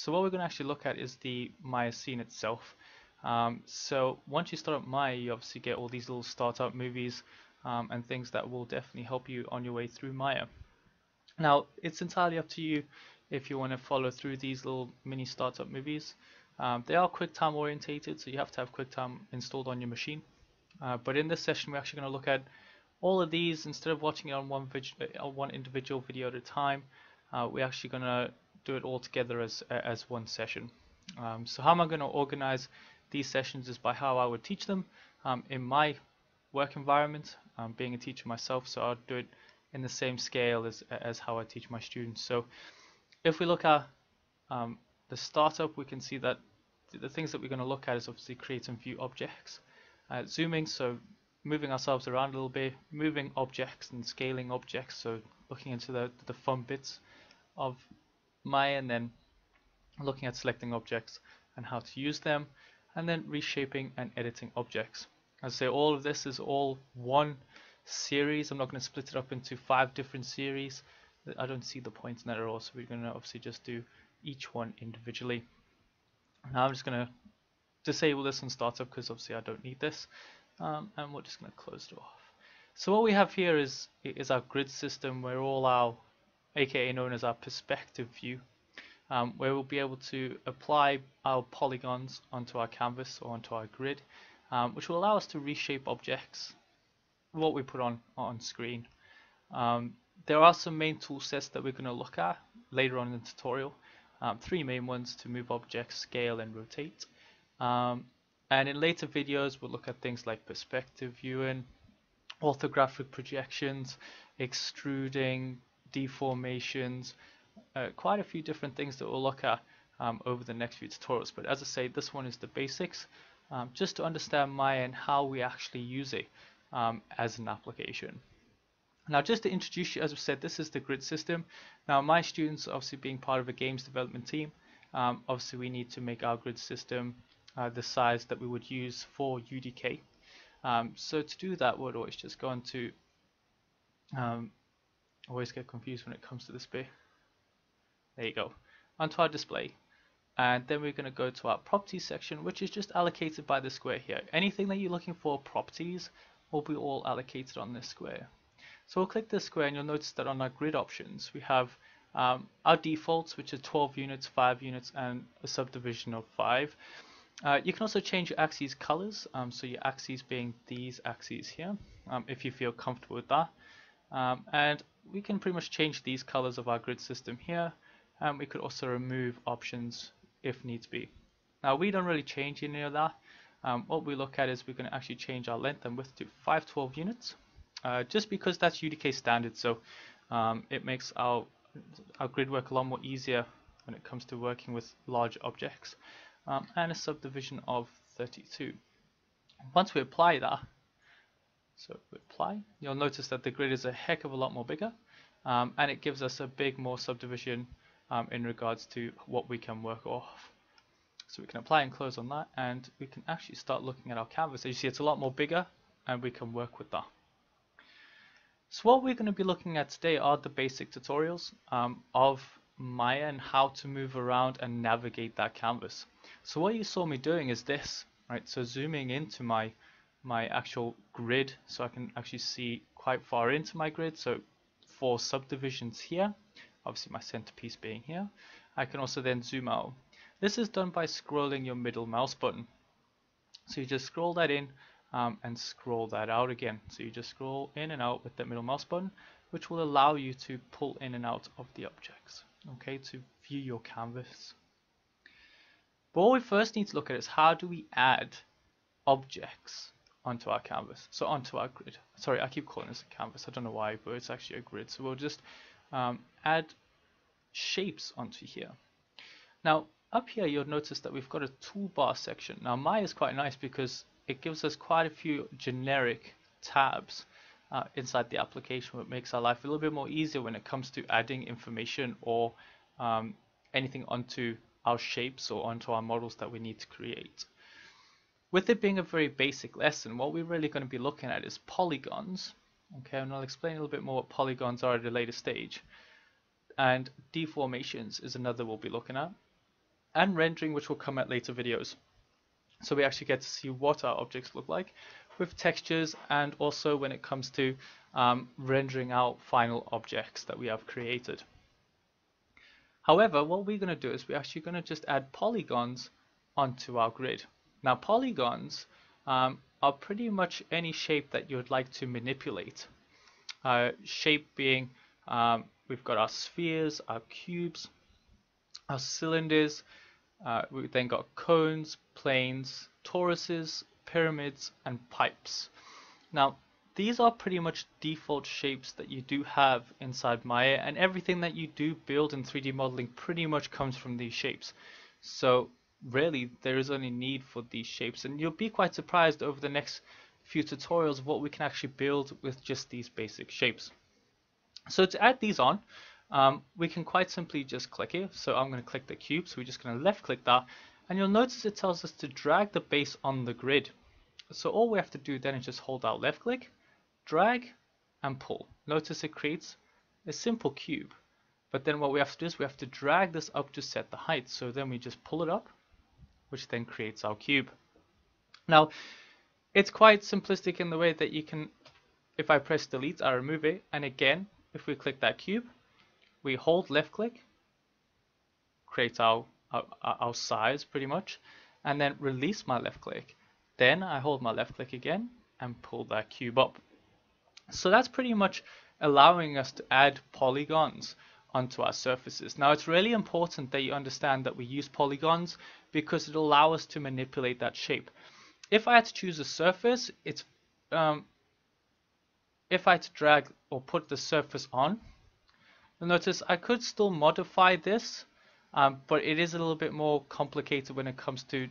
so what we're going to actually look at is the Maya scene itself. Um, so once you start up Maya, you obviously get all these little startup movies um, and things that will definitely help you on your way through Maya. Now, it's entirely up to you if you want to follow through these little mini startup movies. Um, they are QuickTime orientated, so you have to have QuickTime installed on your machine. Uh, but in this session, we're actually going to look at all of these instead of watching it on one, uh, on one individual video at a time. Uh, we're actually going to do it all together as as one session. Um, so how am I going to organize these sessions is by how I would teach them um, in my work environment, um, being a teacher myself, so I'll do it in the same scale as, as how I teach my students. So if we look at um, the startup, we can see that the things that we're going to look at is obviously create and view objects. Uh, zooming, so moving ourselves around a little bit, moving objects and scaling objects, so looking into the, the fun bits of Maya and then looking at selecting objects and how to use them and then reshaping and editing objects. As I say, all of this is all one series. I'm not going to split it up into five different series. I don't see the point in that at all, so we're going to obviously just do each one individually. Now I'm just going to disable this and startup because obviously I don't need this, um, and we're just going to close it off. So what we have here is is our grid system where all our, aka known as our perspective view, um, where we'll be able to apply our polygons onto our canvas or onto our grid, um, which will allow us to reshape objects, what we put on, on screen. Um, there are some main tool sets that we're going to look at later on in the tutorial. Um, three main ones to move objects, scale and rotate. Um, and in later videos we'll look at things like perspective viewing, orthographic projections, extruding, deformations, uh, quite a few different things that we'll look at um, over the next few tutorials. But as I say, this one is the basics, um, just to understand Maya and how we actually use it um, as an application. Now just to introduce you, as I said, this is the grid system. Now my students obviously being part of a games development team, um, obviously we need to make our grid system uh, the size that we would use for UDK. Um, so to do that, we'd always just go into, um, always get confused when it comes to this bit. There you go. Onto our display. And then we're going to go to our properties section, which is just allocated by the square here. Anything that you're looking for properties will be all allocated on this square. So we'll click this square and you'll notice that on our grid options, we have um, our defaults, which are 12 units, 5 units, and a subdivision of 5. Uh, you can also change your axes colors, um, so your axes being these axes here, um, if you feel comfortable with that. Um, and we can pretty much change these colors of our grid system here and we could also remove options if needs be. Now we don't really change any of that. Um, what we look at is we're going to actually change our length and width to 512 units uh, just because that's UDK standard so um, it makes our, our grid work a lot more easier when it comes to working with large objects um, and a subdivision of 32. Once we apply that, so we apply, you'll notice that the grid is a heck of a lot more bigger um, and it gives us a big more subdivision um, in regards to what we can work off. So we can apply and close on that and we can actually start looking at our canvas. As you see it's a lot more bigger and we can work with that. So what we're going to be looking at today are the basic tutorials um, of Maya and how to move around and navigate that canvas. So what you saw me doing is this, right? So zooming into my my actual grid so I can actually see quite far into my grid. So four subdivisions here, obviously my centerpiece being here. I can also then zoom out. This is done by scrolling your middle mouse button. So you just scroll that in um, and scroll that out again. So you just scroll in and out with that middle mouse button, which will allow you to pull in and out of the objects, okay, to view your canvas. But what we first need to look at is how do we add objects onto our canvas, so onto our grid. Sorry, I keep calling this a canvas, I don't know why, but it's actually a grid. So we'll just um, add shapes onto here. Now up here you'll notice that we've got a toolbar section. Now Maya is quite nice because it gives us quite a few generic tabs uh, inside the application which makes our life a little bit more easier when it comes to adding information or um, anything onto our shapes or onto our models that we need to create. With it being a very basic lesson, what we're really going to be looking at is polygons Okay, and I'll explain a little bit more what polygons are at a later stage. And deformations is another we'll be looking at. and rendering which will come at later videos. So we actually get to see what our objects look like with textures and also when it comes to um, rendering out final objects that we have created. However, what we're going to do is we're actually going to just add polygons onto our grid. Now polygons um, are pretty much any shape that you would like to manipulate. Uh, shape being, um, we've got our spheres, our cubes, our cylinders, uh, we then got cones, planes, toruses, pyramids, and pipes. Now, these are pretty much default shapes that you do have inside Maya, and everything that you do build in 3D modeling pretty much comes from these shapes. So really, there is only need for these shapes, and you'll be quite surprised over the next few tutorials what we can actually build with just these basic shapes. So to add these on, um, we can quite simply just click here. So I'm going to click the cube, so we're just going to left click that, and you'll notice it tells us to drag the base on the grid. So all we have to do then is just hold out left click, drag and pull. Notice it creates a simple cube. But then what we have to do is we have to drag this up to set the height. So then we just pull it up, which then creates our cube. Now, it's quite simplistic in the way that you can, if I press delete, I remove it. And again, if we click that cube, we hold left click, create our, our, our size pretty much, and then release my left click. Then I hold my left click again and pull that cube up. So that's pretty much allowing us to add polygons onto our surfaces. Now it's really important that you understand that we use polygons because it'll allow us to manipulate that shape. If I had to choose a surface, it's um, if I had to drag or put the surface on, you'll notice I could still modify this, um, but it is a little bit more complicated when it comes to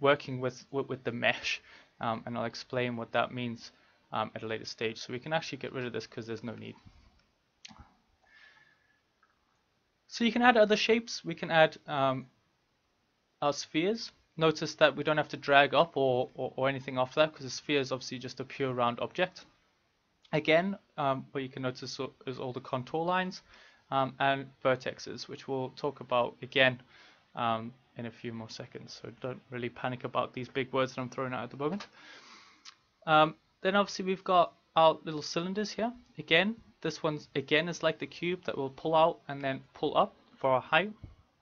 working with, with, with the mesh um, and I'll explain what that means um, at a later stage. So we can actually get rid of this because there's no need. So you can add other shapes. We can add um, our spheres. Notice that we don't have to drag up or, or, or anything off that because the sphere is obviously just a pure round object. Again, um, what you can notice is all the contour lines um, and vertexes, which we'll talk about again um, in a few more seconds. So don't really panic about these big words that I'm throwing out at the moment. Um, then obviously we've got our little cylinders here. Again, this one again is like the cube that will pull out and then pull up for our height.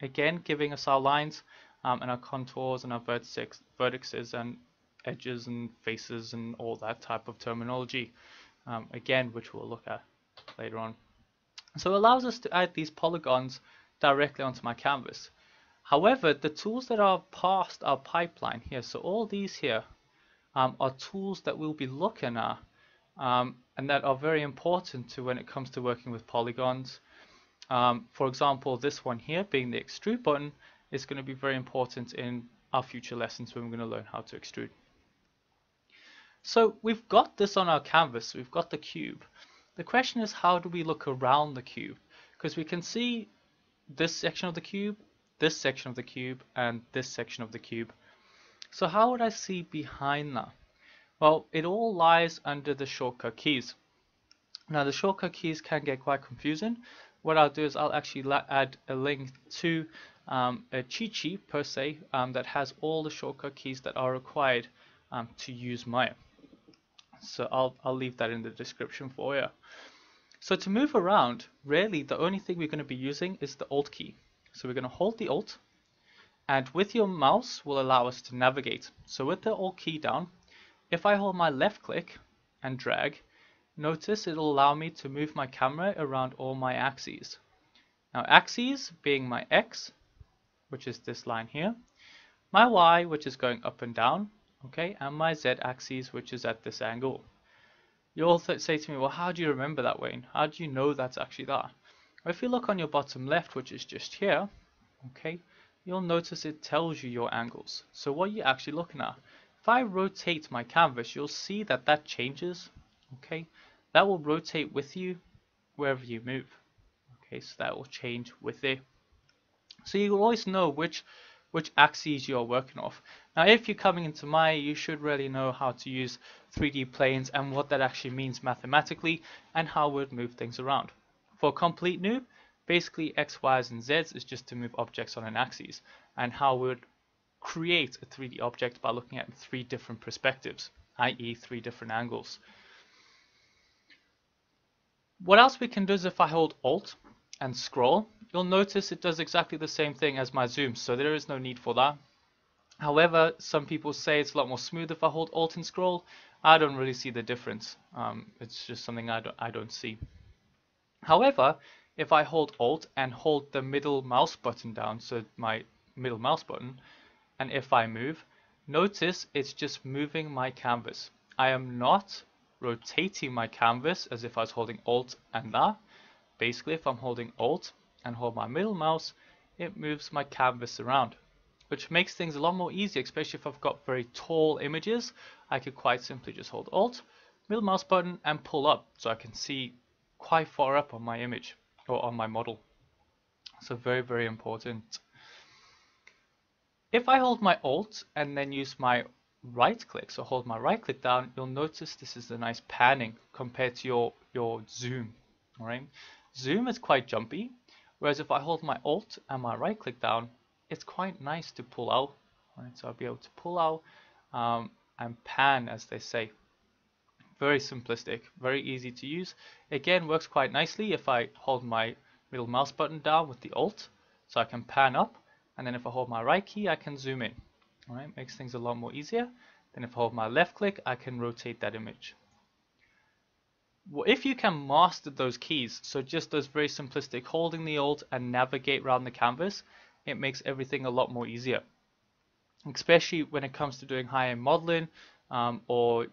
Again, giving us our lines um, and our contours and our vertex, vertices and edges and faces and all that type of terminology. Um, again, which we'll look at later on. So it allows us to add these polygons directly onto my canvas. However, the tools that are past our pipeline here, so all these here um, are tools that we'll be looking at um, and that are very important to when it comes to working with polygons. Um, for example, this one here being the extrude button is going to be very important in our future lessons when we're going to learn how to extrude. So we've got this on our canvas, we've got the cube. The question is how do we look around the cube? Because we can see this section of the cube this section of the cube and this section of the cube. So how would I see behind that? Well, it all lies under the shortcut keys. Now the shortcut keys can get quite confusing. What I'll do is I'll actually add a link to um, a cheat sheet per se um, that has all the shortcut keys that are required um, to use Maya. So I'll, I'll leave that in the description for you. So to move around, really the only thing we're going to be using is the Alt key. So we're going to hold the Alt and with your mouse will allow us to navigate. So with the Alt key down, if I hold my left click and drag, notice it'll allow me to move my camera around all my axes. Now axes being my X, which is this line here, my Y, which is going up and down, okay, and my Z axis, which is at this angle. You'll say to me, well, how do you remember that, Wayne? How do you know that's actually that? If you look on your bottom left, which is just here, okay, you'll notice it tells you your angles. So what you're actually looking at. If I rotate my canvas, you'll see that that changes, okay. That will rotate with you wherever you move, okay, so that will change with it. So you will always know which which axes you're working off. Now if you're coming into Maya, you should really know how to use 3D planes and what that actually means mathematically and how we would move things around. For a complete noob, Basically, X, Y's, and Z's is just to move objects on an axis, and how would create a 3D object by looking at three different perspectives, i.e. three different angles. What else we can do is if I hold Alt and scroll, you'll notice it does exactly the same thing as my zoom, so there is no need for that. However, some people say it's a lot more smooth if I hold Alt and scroll. I don't really see the difference. Um, it's just something I don't, I don't see. However, if I hold Alt and hold the middle mouse button down, so my middle mouse button, and if I move, notice it's just moving my canvas. I am not rotating my canvas as if I was holding Alt and that. Basically, if I'm holding Alt and hold my middle mouse, it moves my canvas around, which makes things a lot more easy, especially if I've got very tall images. I could quite simply just hold Alt, middle mouse button, and pull up so I can see quite far up on my image or on my model. So very, very important. If I hold my Alt and then use my right click, so hold my right click down, you'll notice this is a nice panning compared to your, your zoom. All right, zoom is quite jumpy, whereas if I hold my Alt and my right click down, it's quite nice to pull out. Right, so I'll be able to pull out um, and pan, as they say. Very simplistic, very easy to use. Again, works quite nicely if I hold my middle mouse button down with the Alt, so I can pan up and then if I hold my right key I can zoom in alright makes things a lot more easier. Then if I hold my left click I can rotate that image. Well, if you can master those keys so just those very simplistic holding the alt and navigate around the canvas it makes everything a lot more easier. Especially when it comes to doing high-end modeling um, or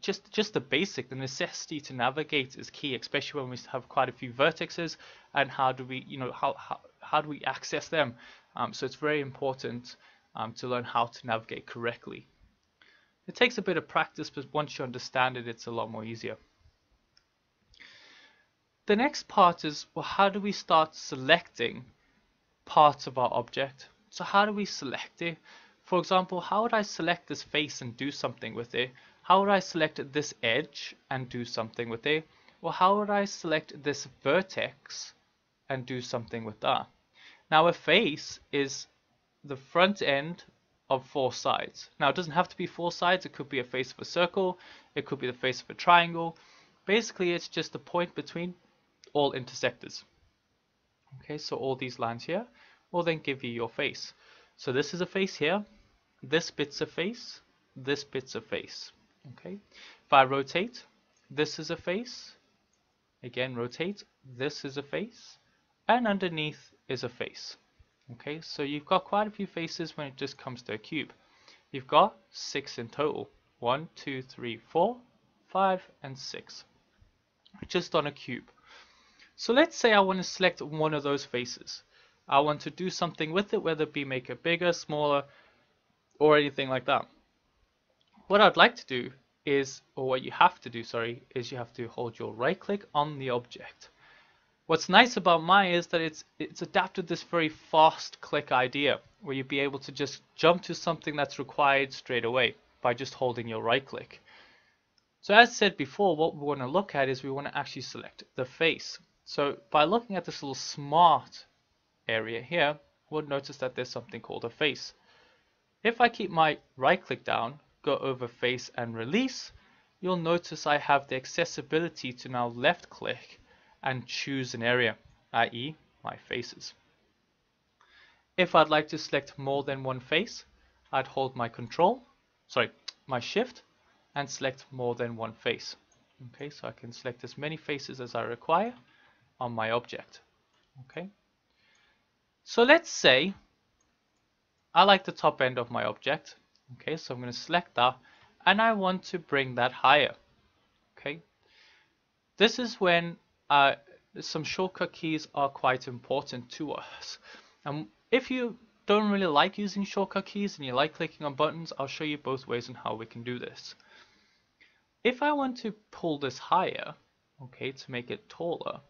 just just the basic the necessity to navigate is key especially when we have quite a few vertices and how do we you know how, how how do we access them um, so it's very important um, to learn how to navigate correctly. It takes a bit of practice, but once you understand it, it's a lot more easier. The next part is, well, how do we start selecting parts of our object? So how do we select it? For example, how would I select this face and do something with it? How would I select this edge and do something with it? Well, how would I select this vertex and do something with that? Now a face is the front end of four sides. Now it doesn't have to be four sides, it could be a face of a circle, it could be the face of a triangle. Basically it's just the point between all intersectors. Okay, so all these lines here will then give you your face. So this is a face here, this bit's a face, this bit's a face. Okay, if I rotate, this is a face, again rotate, this is a face, and underneath is a face. Okay, so you've got quite a few faces when it just comes to a cube. You've got six in total. One, two, three, four, five, and six. Just on a cube. So let's say I want to select one of those faces. I want to do something with it, whether it be make it bigger, smaller, or anything like that. What I'd like to do is, or what you have to do, sorry, is you have to hold your right click on the object. What's nice about Maya is that it's it's adapted this very fast click idea where you'd be able to just jump to something that's required straight away by just holding your right click. So as said before, what we want to look at is we want to actually select the face. So by looking at this little smart area here, we'll notice that there's something called a face. If I keep my right click down, go over face and release, you'll notice I have the accessibility to now left click and choose an area, i.e. my faces. If I'd like to select more than one face, I'd hold my control, sorry, my shift and select more than one face. Okay, so I can select as many faces as I require on my object. Okay, so let's say I like the top end of my object. Okay, so I'm going to select that and I want to bring that higher. Okay, this is when uh, some shortcut keys are quite important to us. And if you don't really like using shortcut keys and you like clicking on buttons, I'll show you both ways on how we can do this. If I want to pull this higher, okay, to make it taller,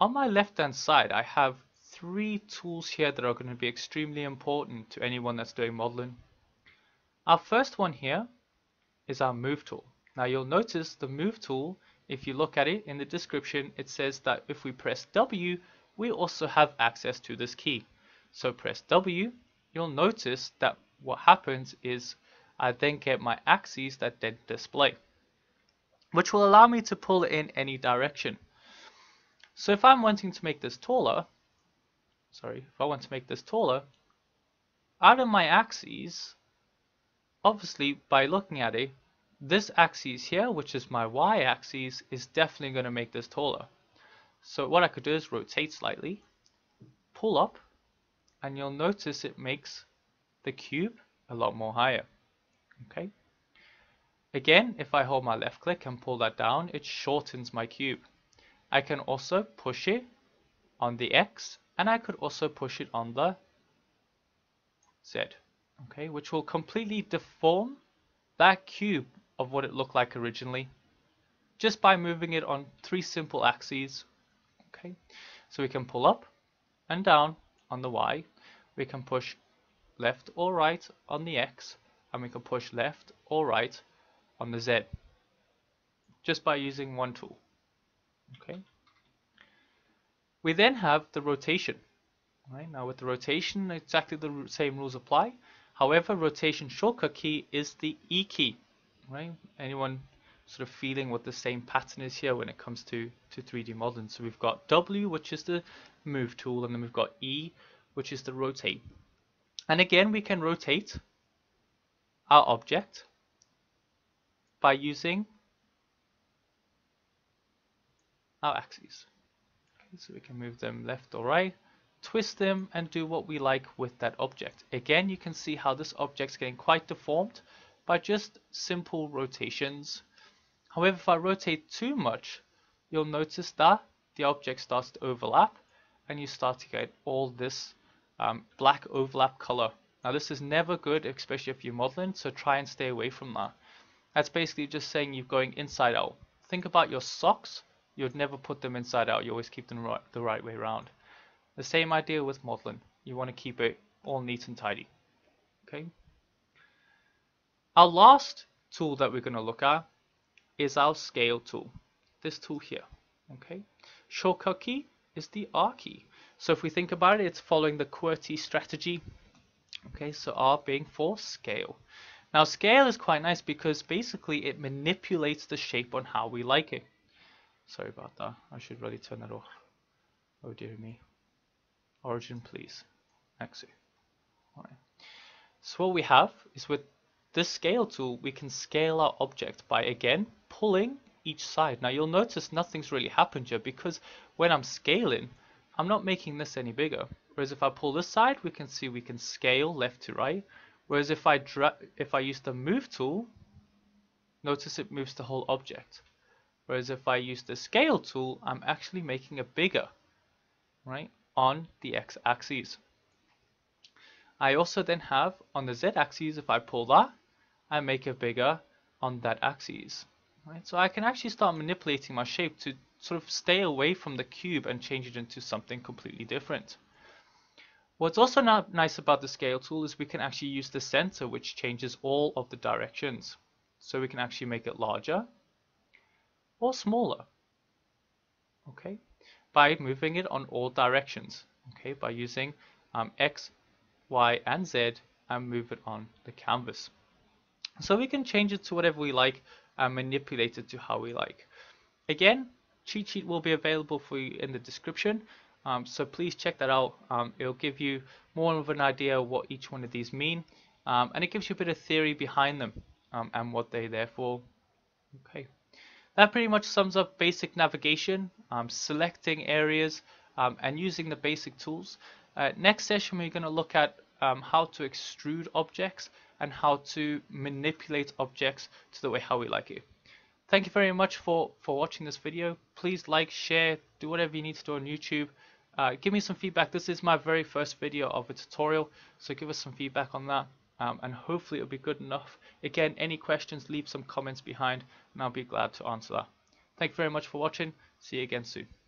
on my left hand side I have three tools here that are going to be extremely important to anyone that's doing modeling. Our first one here is our move tool. Now you'll notice the move tool if you look at it in the description, it says that if we press W, we also have access to this key. So press W, you'll notice that what happens is I then get my axes that then display, which will allow me to pull in any direction. So if I'm wanting to make this taller, sorry, if I want to make this taller, out of my axes, obviously by looking at it, this axis here, which is my y-axis, is definitely going to make this taller. So what I could do is rotate slightly, pull up, and you'll notice it makes the cube a lot more higher. Okay. Again, if I hold my left click and pull that down, it shortens my cube. I can also push it on the X and I could also push it on the Z, okay, which will completely deform that cube of what it looked like originally just by moving it on three simple axes. Okay, so we can pull up and down on the Y, we can push left or right on the X, and we can push left or right on the Z just by using one tool. Okay. We then have the rotation. Right now with the rotation, exactly the same rules apply. However, rotation shortcut key is the E key. Right? Anyone sort of feeling what the same pattern is here when it comes to, to 3D modeling. So we've got W, which is the move tool, and then we've got E, which is the rotate. And again, we can rotate our object by using our axes. Okay, so we can move them left or right, twist them and do what we like with that object. Again, you can see how this object's getting quite deformed by just simple rotations. However, if I rotate too much, you'll notice that the object starts to overlap and you start to get all this um, black overlap color. Now this is never good, especially if you're modeling, so try and stay away from that. That's basically just saying you're going inside out. Think about your socks you'd never put them inside out. You always keep them right, the right way around. The same idea with modeling. You want to keep it all neat and tidy. Okay. Our last tool that we're going to look at is our scale tool. This tool here. Okay. Shortcut key is the R key. So if we think about it, it's following the QWERTY strategy. Okay, so R being for scale. Now scale is quite nice because basically it manipulates the shape on how we like it. Sorry about that. I should really turn that off. Oh dear me. Origin, please. Exit. Alright. So what we have is with this scale tool, we can scale our object by again pulling each side. Now you'll notice nothing's really happened here because when I'm scaling, I'm not making this any bigger. Whereas if I pull this side, we can see we can scale left to right. Whereas if I if I use the move tool, notice it moves the whole object. Whereas if I use the scale tool, I'm actually making it bigger, right, on the x-axis. I also then have on the z-axis, if I pull that, I make it bigger on that axis. Right? So I can actually start manipulating my shape to sort of stay away from the cube and change it into something completely different. What's also nice about the scale tool is we can actually use the center which changes all of the directions. So we can actually make it larger or smaller. Okay, by moving it on all directions. Okay, by using um, X, Y, and Z and move it on the canvas. So we can change it to whatever we like and manipulate it to how we like. Again, cheat sheet will be available for you in the description. Um, so please check that out. Um, it'll give you more of an idea of what each one of these mean. Um, and it gives you a bit of theory behind them um, and what they're there for. Okay. That pretty much sums up basic navigation, um, selecting areas, um, and using the basic tools. Uh, next session we're going to look at how to extrude objects and how to manipulate objects to the way how we like it. Thank you very much for, for watching this video. Please like, share, do whatever you need to do on YouTube. Uh, give me some feedback. This is my very first video of a tutorial, so give us some feedback on that. Um, and hopefully it'll be good enough. Again, any questions, leave some comments behind, and I'll be glad to answer that. Thank you very much for watching. See you again soon.